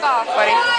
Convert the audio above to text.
Fuck off, buddy.